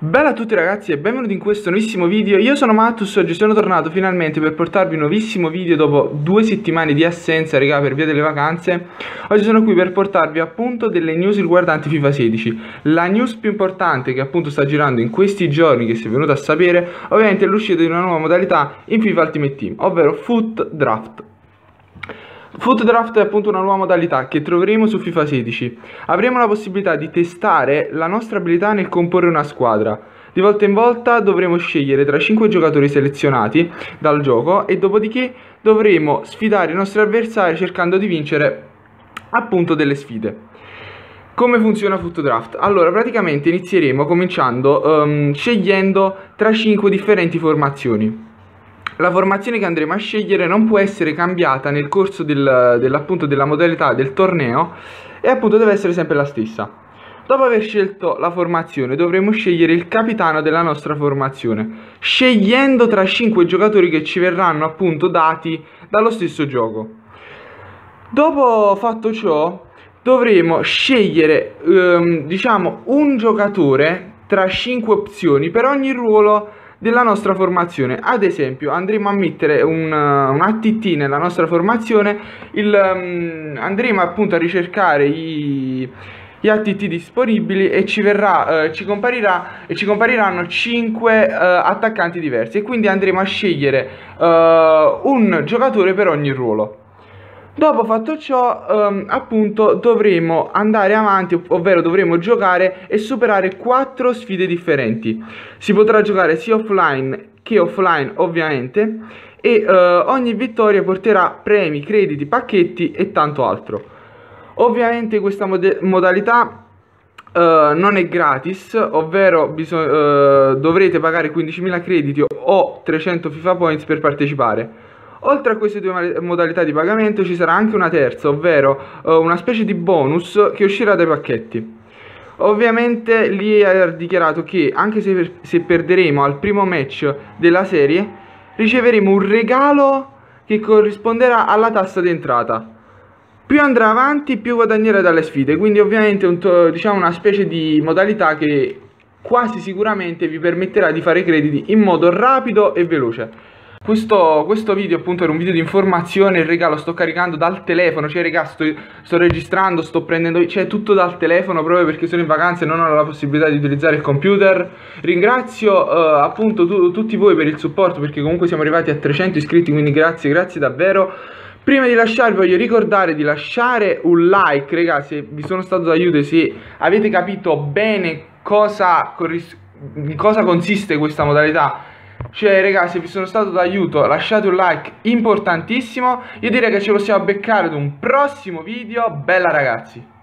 Bella a tutti ragazzi e benvenuti in questo nuovissimo video, io sono Mattus, oggi sono tornato finalmente per portarvi un nuovissimo video dopo due settimane di assenza raga per via delle vacanze. Oggi sono qui per portarvi appunto delle news riguardanti FIFA 16 La news più importante che appunto sta girando in questi giorni che si è venuta a sapere Ovviamente è l'uscita di una nuova modalità in FIFA Ultimate Team, ovvero Foot Draft Foot Draft è appunto una nuova modalità che troveremo su FIFA 16. Avremo la possibilità di testare la nostra abilità nel comporre una squadra. Di volta in volta dovremo scegliere tra 5 giocatori selezionati dal gioco e dopodiché dovremo sfidare i nostri avversari cercando di vincere appunto delle sfide. Come funziona Foot Draft? Allora, praticamente inizieremo cominciando um, scegliendo tra 5 differenti formazioni. La formazione che andremo a scegliere non può essere cambiata nel corso del, dell'appunto della modalità del torneo e appunto deve essere sempre la stessa. Dopo aver scelto la formazione dovremo scegliere il capitano della nostra formazione, scegliendo tra 5 giocatori che ci verranno appunto dati dallo stesso gioco. Dopo fatto ciò dovremo scegliere ehm, diciamo un giocatore tra 5 opzioni per ogni ruolo della nostra formazione. Ad esempio, andremo a mettere un, un ATT nella nostra formazione, il, um, andremo appunto a ricercare i, gli ATT disponibili e ci, verrà, eh, ci, comparirà, e ci compariranno 5 eh, attaccanti diversi e quindi andremo a scegliere eh, un giocatore per ogni ruolo. Dopo fatto ciò, um, appunto, dovremo andare avanti, ovvero dovremo giocare e superare quattro sfide differenti. Si potrà giocare sia offline che offline, ovviamente, e uh, ogni vittoria porterà premi, crediti, pacchetti e tanto altro. Ovviamente questa mod modalità uh, non è gratis, ovvero uh, dovrete pagare 15.000 crediti o 300 FIFA Points per partecipare. Oltre a queste due modalità di pagamento ci sarà anche una terza, ovvero uh, una specie di bonus che uscirà dai pacchetti. Ovviamente lì ha dichiarato che anche se, se perderemo al primo match della serie, riceveremo un regalo che corrisponderà alla tassa d'entrata. Più andrà avanti, più guadagnerà dalle sfide, quindi ovviamente un diciamo una specie di modalità che quasi sicuramente vi permetterà di fare crediti in modo rapido e veloce. Questo, questo, video appunto era un video di informazione, il regalo sto caricando dal telefono, cioè raga sto, sto registrando, sto prendendo, cioè tutto dal telefono proprio perché sono in vacanza e non ho la possibilità di utilizzare il computer. Ringrazio uh, appunto tu, tutti voi per il supporto perché comunque siamo arrivati a 300 iscritti, quindi grazie, grazie davvero. Prima di lasciarvi voglio ricordare di lasciare un like, raga, se vi sono stato d'aiuto, se avete capito bene cosa, cosa consiste questa modalità cioè ragazzi se vi sono stato d'aiuto lasciate un like importantissimo. Io direi che ci possiamo beccare ad un prossimo video. Bella ragazzi